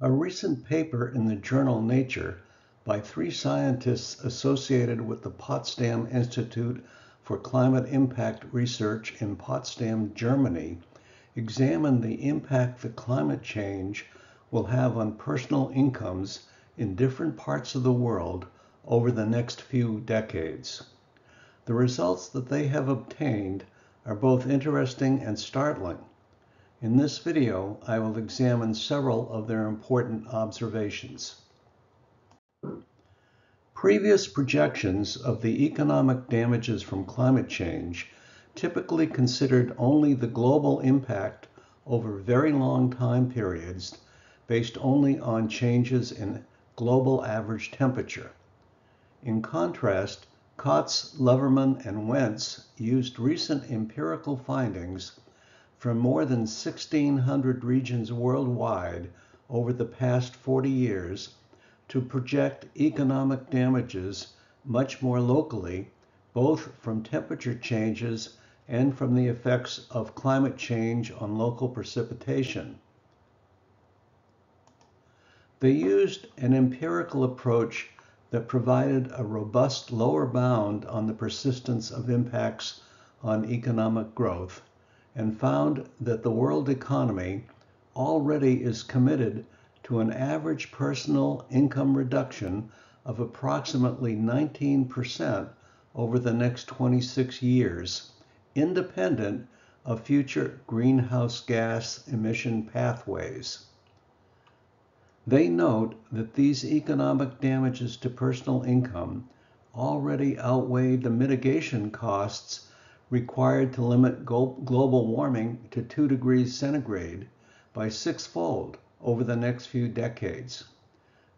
A recent paper in the journal Nature by three scientists associated with the Potsdam Institute for Climate Impact Research in Potsdam, Germany, examined the impact that climate change will have on personal incomes in different parts of the world over the next few decades. The results that they have obtained are both interesting and startling. In this video, I will examine several of their important observations. Previous projections of the economic damages from climate change typically considered only the global impact over very long time periods based only on changes in global average temperature. In contrast, Kotz, Levermann, and Wenz used recent empirical findings from more than 1,600 regions worldwide over the past 40 years to project economic damages much more locally, both from temperature changes and from the effects of climate change on local precipitation. They used an empirical approach that provided a robust lower bound on the persistence of impacts on economic growth and found that the world economy already is committed to an average personal income reduction of approximately 19% over the next 26 years, independent of future greenhouse gas emission pathways. They note that these economic damages to personal income already outweigh the mitigation costs required to limit global warming to 2 degrees centigrade by sixfold over the next few decades.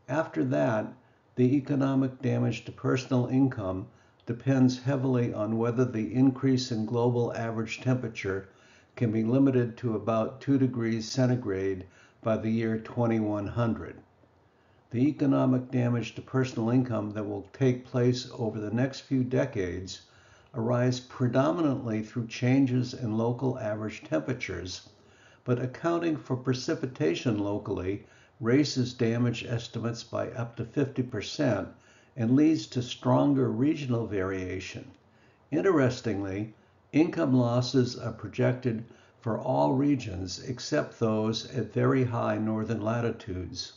After that, the economic damage to personal income depends heavily on whether the increase in global average temperature can be limited to about 2 degrees centigrade by the year 2100. The economic damage to personal income that will take place over the next few decades arise predominantly through changes in local average temperatures, but accounting for precipitation locally raises damage estimates by up to 50% and leads to stronger regional variation. Interestingly, income losses are projected for all regions except those at very high northern latitudes,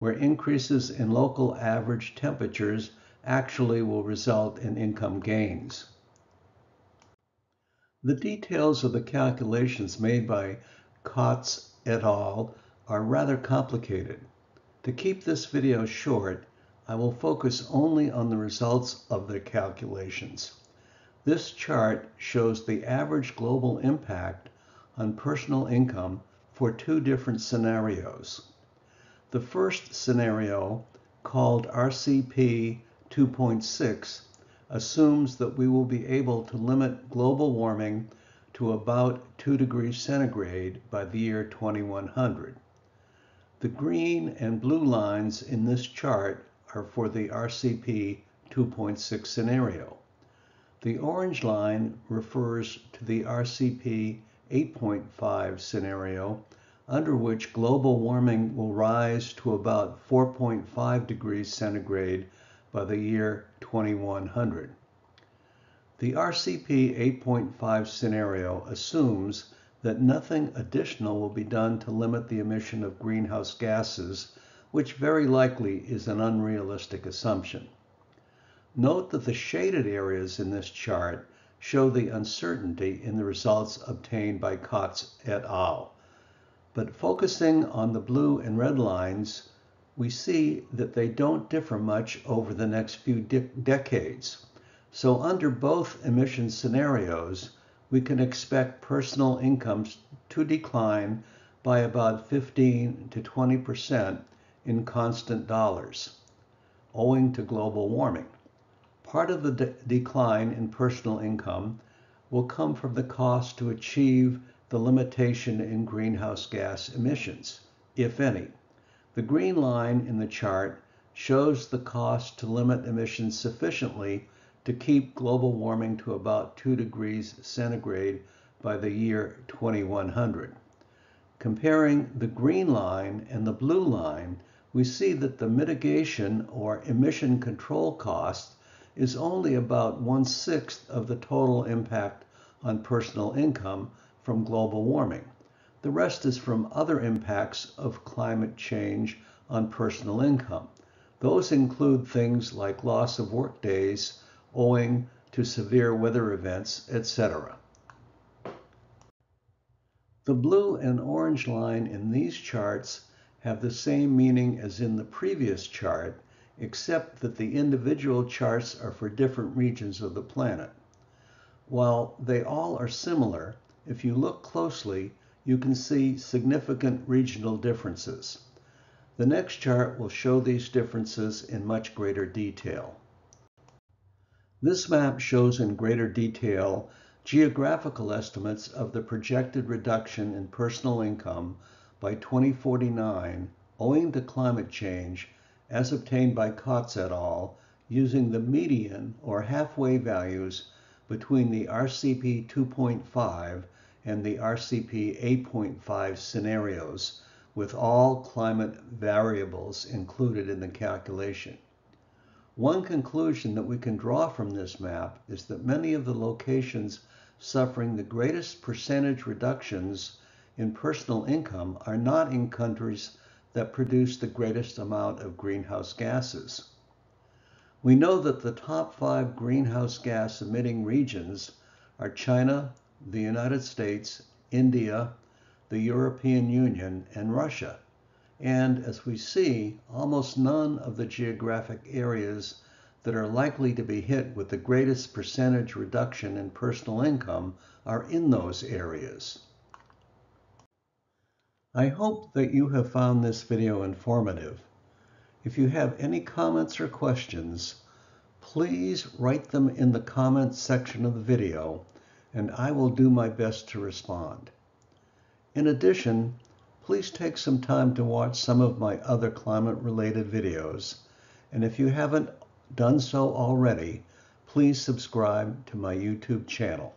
where increases in local average temperatures actually will result in income gains. The details of the calculations made by Kotz et al. are rather complicated. To keep this video short, I will focus only on the results of the calculations. This chart shows the average global impact on personal income for two different scenarios. The first scenario, called RCP 2.6, assumes that we will be able to limit global warming to about 2 degrees centigrade by the year 2100. The green and blue lines in this chart are for the RCP 2.6 scenario. The orange line refers to the RCP 8.5 scenario, under which global warming will rise to about 4.5 degrees centigrade by the year 2100. The RCP 8.5 scenario assumes that nothing additional will be done to limit the emission of greenhouse gases, which very likely is an unrealistic assumption. Note that the shaded areas in this chart show the uncertainty in the results obtained by Kotz et al. But focusing on the blue and red lines, we see that they don't differ much over the next few de decades. So under both emission scenarios, we can expect personal incomes to decline by about 15 to 20% in constant dollars, owing to global warming. Part of the de decline in personal income will come from the cost to achieve the limitation in greenhouse gas emissions, if any. The green line in the chart shows the cost to limit emissions sufficiently to keep global warming to about 2 degrees centigrade by the year 2100. Comparing the green line and the blue line, we see that the mitigation or emission control cost is only about one-sixth of the total impact on personal income from global warming. The rest is from other impacts of climate change on personal income. Those include things like loss of work days owing to severe weather events, etc. The blue and orange line in these charts have the same meaning as in the previous chart, except that the individual charts are for different regions of the planet. While they all are similar, if you look closely, you can see significant regional differences. The next chart will show these differences in much greater detail. This map shows in greater detail geographical estimates of the projected reduction in personal income by 2049 owing to climate change as obtained by Kotz et al. using the median or halfway values between the RCP 2.5 and the RCP 8.5 scenarios, with all climate variables included in the calculation. One conclusion that we can draw from this map is that many of the locations suffering the greatest percentage reductions in personal income are not in countries that produce the greatest amount of greenhouse gases. We know that the top five greenhouse gas emitting regions are China, the United States, India, the European Union, and Russia. And as we see, almost none of the geographic areas that are likely to be hit with the greatest percentage reduction in personal income are in those areas. I hope that you have found this video informative. If you have any comments or questions, please write them in the comments section of the video and I will do my best to respond. In addition, please take some time to watch some of my other climate-related videos, and if you haven't done so already, please subscribe to my YouTube channel.